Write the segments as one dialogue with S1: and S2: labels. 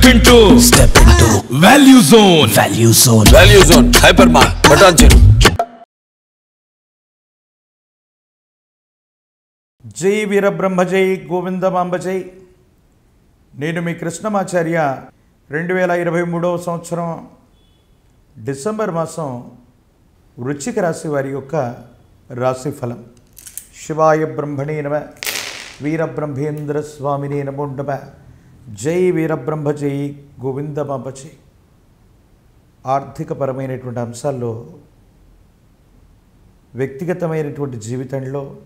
S1: Step into
S2: Step into.
S1: Value zone
S2: value zone.
S3: Value zone hyper mart బటాన్ చెరు
S4: జై వీరబ్రహ్మ జై గోవిందమాంబ జై నేను మీ కృష్ణమాచార్య. రెండు వేల ఇరవై మూడవ సంవత్సరం డిసెంబర్ మాసం వృశ్చిక రాశి వారి యొక్క రాశి ఫలం శివాయ బ్రహ్మణే నమ. వీరబ్రహ్మేంద్ర స్వామినే నమో నమ. జై వీరబ్రహ్మ జై గోవిందమాంబ జై ఆర్థికపరమైనటువంటి అంశాల్లో వ్యక్తిగతమైనటువంటి జీవితంలో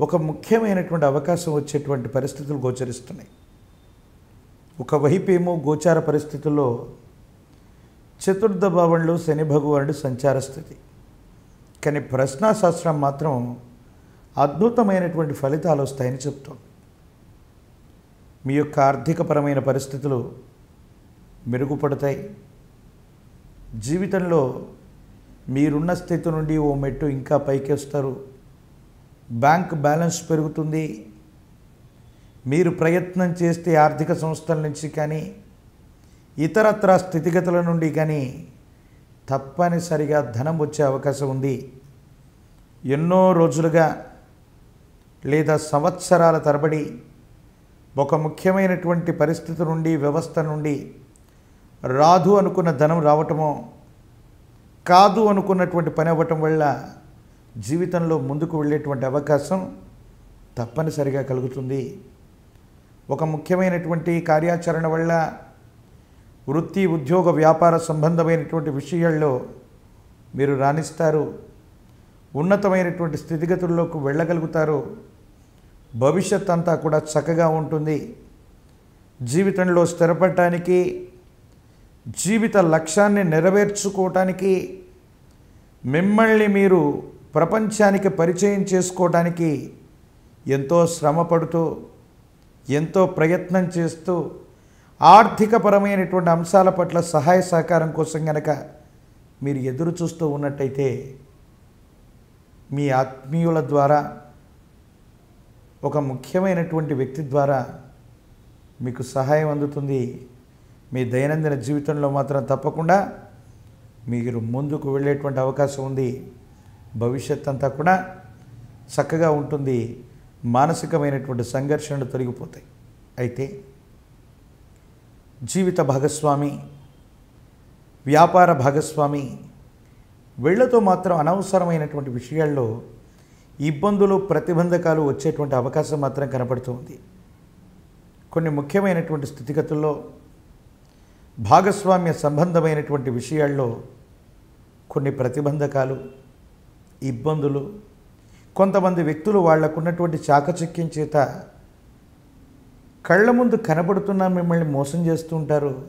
S4: ఒక ముఖ్యమైనటువంటి అవకాశం వచ్చేటువంటి పరిస్థితులు గోచరిస్తున్నాయి. ఒకవైపు ఏమో గోచార పరిస్థితుల్లో చతుర్థ భావంలో శని భగవానుడు సంచార స్థితి. కానీ ప్రశ్నాశాస్త్రం మాత్రం అద్భుతమైనటువంటి ఫలితాలు వస్తాయని చెప్తోంది. మీ యొక్క ఆర్థికపరమైన పరిస్థితులు మెరుగుపడతాయి. జీవితంలో మీరున్న స్థితి నుండి ఓ మెట్టు ఇంకా పైకి వస్తారు బ్యాంక్ బ్యాలెన్స్ పెరుగుతుంది. మీరు ప్రయత్నం చేస్తే ఆర్థిక సంస్థల నుంచి కానీ ఇతరత్ర స్థితిగతుల నుండి కానీ తప్పనిసరిగా ధనం వచ్చే అవకాశం ఉంది. ఎన్నో రోజులుగా లేదా సంవత్సరాల తరబడి ఒక ముఖ్యమైనటువంటి పరిస్థితి నుండి వ్యవస్థ నుండి రాదు అనుకున్న ధనం రావటమో కాదు అనుకున్నటువంటి పని అవ్వటం వల్ల జీవితంలో ముందుకు వెళ్ళేటువంటి అవకాశం తప్పనిసరిగా కలుగుతుంది. ఒక ముఖ్యమైనటువంటి కార్యాచరణ వల్ల వృత్తి ఉద్యోగ వ్యాపార సంబంధమైనటువంటి విషయాల్లో మీరు రాణిస్తారు. ఉన్నతమైనటువంటి స్థితిగతుల్లోకి వెళ్ళగలుగుతారు. భవిష్యత్ అంతా కూడా చక్కగా ఉంటుంది. జీవితంలో స్థిరపడటానికి జీవిత లక్ష్యాన్ని నెరవేర్చుకోవటానికి మిమ్మల్ని మీరు ప్రపంచానికి పరిచయం చేసుకోవడానికి ఎంతో శ్రమపడుతూ ఎంతో ప్రయత్నం చేస్తూ ఆర్థికపరమైనటువంటి అంశాల పట్ల సహాయ సహకారం కోసం కనుక మీరు ఎదురు చూస్తూ ఉన్నట్టయితే మీ ఆత్మీయుల ద్వారా ఒక ముఖ్యమైనటువంటి వ్యక్తి ద్వారా మీకు సహాయం అందుతుంది. మీ దైనందిన జీవితంలో మాత్రం తప్పకుండా మీరు ముందుకు వెళ్ళేటువంటి అవకాశం ఉంది. భవిష్యత్ అంతా కూడా చక్కగా ఉంటుంది. మానసికమైనటువంటి సంఘర్షణలు తొలగిపోతాయి. అయితే జీవిత భాగస్వామి వ్యాపార భాగస్వామి వీళ్ళతో మాత్రం అనవసరమైనటువంటి విషయాల్లో ఇబ్బందులు ప్రతిబంధకాలు వచ్చేటువంటి అవకాశం మాత్రం కనపడుతుంది. కొన్ని ముఖ్యమైనటువంటి స్థితిగతుల్లో భాగస్వామ్య సంబంధమైనటువంటి విషయాల్లో కొన్ని ప్రతిబంధకాలు ఇబ్బందులు కొంతమంది వ్యక్తులు వాళ్ళకున్నటువంటి చాకచక్యం చేత కళ్ళ ముందు కనబడుతున్న మిమ్మల్ని మోసం చేస్తూ ఉంటారు.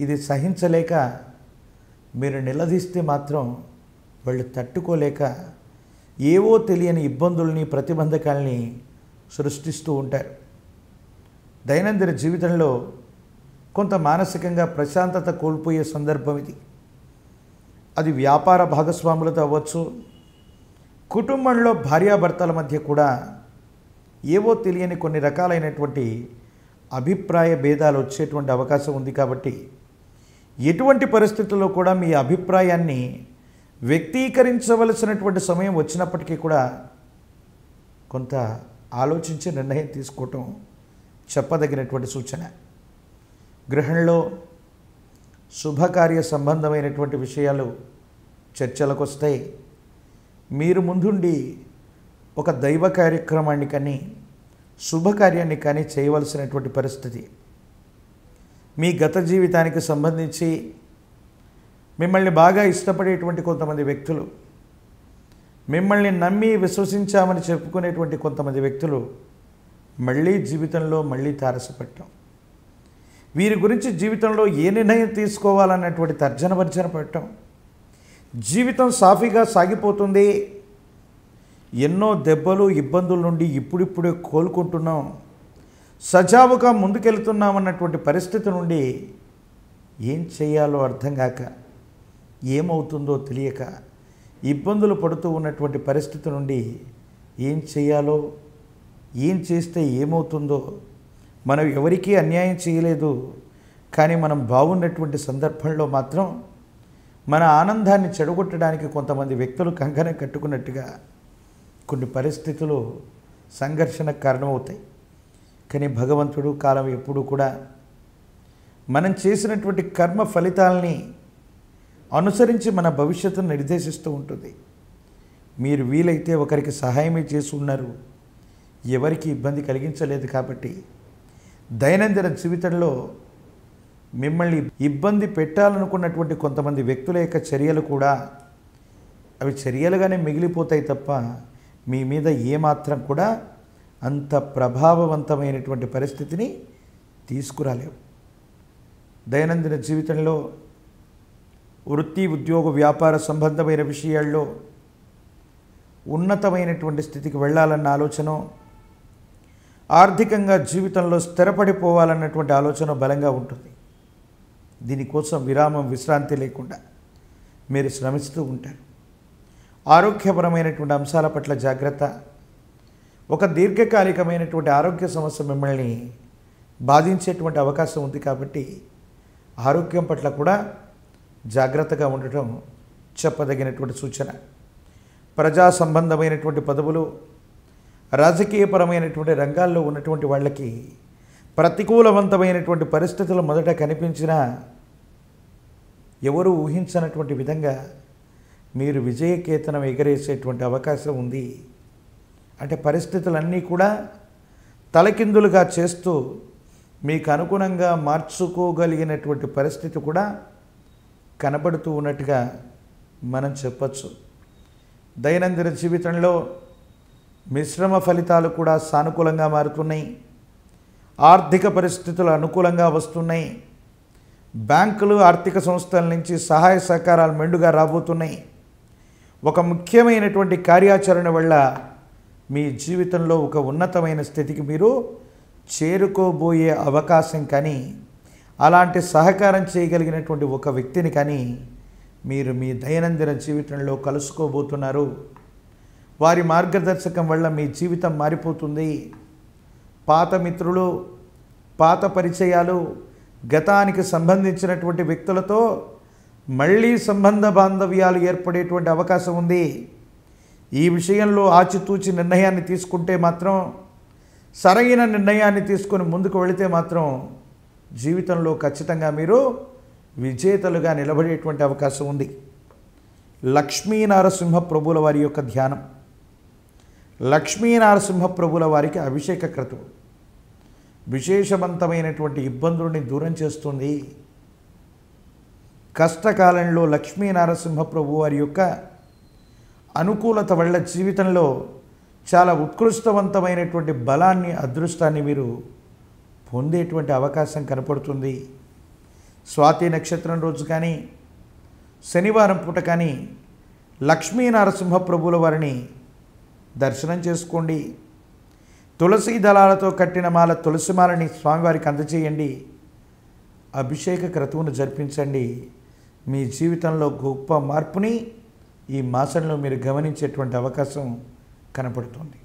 S4: ఇది సహించలేక మీరు నిలదీస్తే మాత్రం వాళ్ళు తట్టుకోలేక ఏవో తెలియని ఇబ్బందుల్ని ప్రతిబంధకాల్ని సృష్టిస్తూ ఉంటారు. దైనందిన జీవితంలో కొంత మానసికంగా ప్రశాంతత కోల్పోయే సందర్భం ఇది. అది వ్యాపార భాగస్వాములతో అవ్వచ్చు. కుటుంబంలో భార్యాభర్తల మధ్య కూడా ఏవో తెలియని కొన్ని రకాలైనటువంటి అభిప్రాయ భేదాలు వచ్చేటువంటి అవకాశం ఉంది కాబట్టి ఎటువంటి పరిస్థితుల్లో కూడా మీ అభిప్రాయాన్ని వ్యక్తీకరించవలసినటువంటి సమయం వచ్చినప్పటికీ కూడా కొంత ఆలోచించి నిర్ణయం తీసుకోవటం చెప్పదగినటువంటి సూచన. గృహంలో శుభకార్య సంబంధమైనటువంటి విషయాలు చర్చలకు వస్తాయి మీరు ముందుండి ఒక దైవ కార్యక్రమాన్ని కానీ శుభకార్యాన్ని కానీ చేయవలసినటువంటి పరిస్థితి. మీ గత జీవితానికి సంబంధించి మిమ్మల్ని బాగా ఇష్టపడేటువంటి కొంతమంది వ్యక్తులు మిమ్మల్ని నమ్మి విశ్వసించామని చెప్పుకునేటువంటి కొంతమంది వ్యక్తులు మళ్ళీ జీవితంలో మళ్ళీ తారసపడటం. వీరి గురించి జీవితంలో ఏ నిర్ణయం తీసుకోవాలన్నటువంటి తర్జన భర్జన పెట్టడం జీవితం సాఫీగా సాగిపోతుంది. ఎన్నో దెబ్బలు ఇబ్బందుల నుండి ఇప్పుడిప్పుడే కోలుకుంటున్నాం. సజావుగా ముందుకెళ్తున్నామన్నటువంటి పరిస్థితి నుండి ఏం చేయాలో అర్థం కాక ఏమవుతుందో తెలియక ఇబ్బందులు పడుతూ ఉన్నటువంటి పరిస్థితి నుండి ఏం చేయాలో ఏం చేస్తే ఏమవుతుందో మనం ఎవరికీ అన్యాయం చేయలేదు కానీ మనం బాగున్నటువంటి సందర్భంలో మాత్రం మన ఆనందాన్ని చెడగొట్టడానికి కొంతమంది వ్యక్తులు కంకణం కట్టుకున్నట్టుగా కొన్ని పరిస్థితులు సంఘర్షణకు కారణమవుతాయి. కానీ భగవంతుడు కాలం ఎప్పుడూ కూడా మనం చేసినటువంటి కర్మ ఫలితాలని అనుసరించి మన భవిష్యత్తును నిర్దేశిస్తూ ఉంటుంది. మీరు వీలైతే ఒకరికి సహాయమే చేసి ఉన్నారు. ఎవరికి ఇబ్బంది కలిగించలేదు కాబట్టి దైనందిన జీవితంలో మిమ్మల్ని ఇబ్బంది పెట్టాలనుకున్నటువంటి కొంతమంది వ్యక్తుల యొక్క చర్యలు కూడా అవి చర్యలుగానే మిగిలిపోతాయి తప్ప మీ మీద ఏమాత్రం కూడా అంత ప్రభావవంతమైనటువంటి పరిస్థితిని తీసుకురాలేవు. దైనందిన జీవితంలో వృత్తి ఉద్యోగ వ్యాపార సంబంధమైన విషయాల్లో ఉన్నతమైనటువంటి స్థితికి వెళ్ళాలన్న ఆలోచన ఆర్థికంగా జీవితంలో స్థిరపడిపోవాలన్నటువంటి ఆలోచన బలంగా ఉంటుంది. దీనికోసం విరామం విశ్రాంతి లేకుండా మీరు శ్రమిస్తూ ఉంటారు. ఆరోగ్యపరమైనటువంటి అంశాల పట్ల జాగ్రత్త ఒక దీర్ఘకాలికమైనటువంటి ఆరోగ్య సమస్య మిమ్మల్ని బాధించేటువంటి అవకాశం ఉంది కాబట్టి ఆరోగ్యం పట్ల కూడా జాగ్రత్తగా ఉండటం చెప్పదగినటువంటి సూచన. ప్రజా సంబంధమైనటువంటి పదవులు రాజకీయపరమైనటువంటి రంగాల్లో ఉన్నటువంటి వాళ్ళకి ప్రతికూలవంతమైనటువంటి పరిస్థితులు మొదట కనిపించినా ఎవరు ఊహించనటువంటి విధంగా మీరు విజయకేతనం ఎగరేసేటువంటి అవకాశం ఉంది. అంటే పరిస్థితులన్నీ కూడా తలకిందులుగా చేస్తూ మీకు అనుగుణంగా మార్చుకోగలిగినటువంటి పరిస్థితి కూడా కనబడుతూ ఉన్నట్టుగా మనం చెప్పచ్చు. దైనందిన జీవితంలో మిశ్రమ ఫలితాలు కూడా సానుకూలంగా మారుతున్నాయి. ఆర్థిక పరిస్థితులు అనుకూలంగా వస్తున్నాయి. బ్యాంకులు ఆర్థిక సంస్థల నుంచి సహాయ సహకారాలు మెండుగా రాబోతున్నాయి. ఒక ముఖ్యమైనటువంటి కార్యాచరణ వల్ల మీ జీవితంలో ఒక ఉన్నతమైన స్థితికి మీరు చేరుకోబోయే అవకాశం కానీ అలాంటి సహకారం చేయగలిగినటువంటి ఒక వ్యక్తిని కానీ మీరు మీ దైనందిన జీవితంలో కలుసుకోబోతున్నారు. వారి మార్గదర్శకం వల్ల మీ జీవితం మారిపోతుంది. పాత మిత్రులు పాత పరిచయాలు గతానికి సంబంధించినటువంటి వ్యక్తులతో మళ్ళీ సంబంధ బాంధవ్యాలు ఏర్పడేటువంటి అవకాశం ఉంది. ఈ విషయంలో ఆచితూచి నిర్ణయాన్ని తీసుకుంటే మాత్రం సరైన నిర్ణయాన్ని తీసుకొని ముందుకు వెళితే మాత్రం జీవితంలో ఖచ్చితంగా మీరు విజేతలుగా నిలబడేటువంటి అవకాశం ఉంది. లక్ష్మీనారసింహ ప్రభుల వారి యొక్క ధ్యానం. లక్ష్మీనారసింహ ప్రభుల వారికి అభిషేక క్రతువు. విశేషవంతమైనటువంటి ఇబ్బందుల్ని దూరం చేస్తుంది. కష్టకాలంలో లక్ష్మీనారసింహ ప్రభు వారి యొక్క అనుకూలత వల్ల జీవితంలో చాలా ఉత్కృష్టవంతమైనటువంటి బలాన్ని అదృష్టాన్ని మీరు పొందేటువంటి అవకాశం కనపడుతుంది. స్వాతి నక్షత్రం రోజు కానీ శనివారం పూట కానీ లక్ష్మీ నరసింహ ప్రభుల వారిని దర్శనం చేసుకోండి. తులసి దళాలతో కట్టిన మాల తులసి మాలని స్వామివారికి అందచేయండి అభిషేక క్రతువును జరిపించండి. మీ జీవితంలో గొప్ప మార్పుని ఈ మాసంలో మీరు గమనించేటువంటి అవకాశం కనపడుతుంది.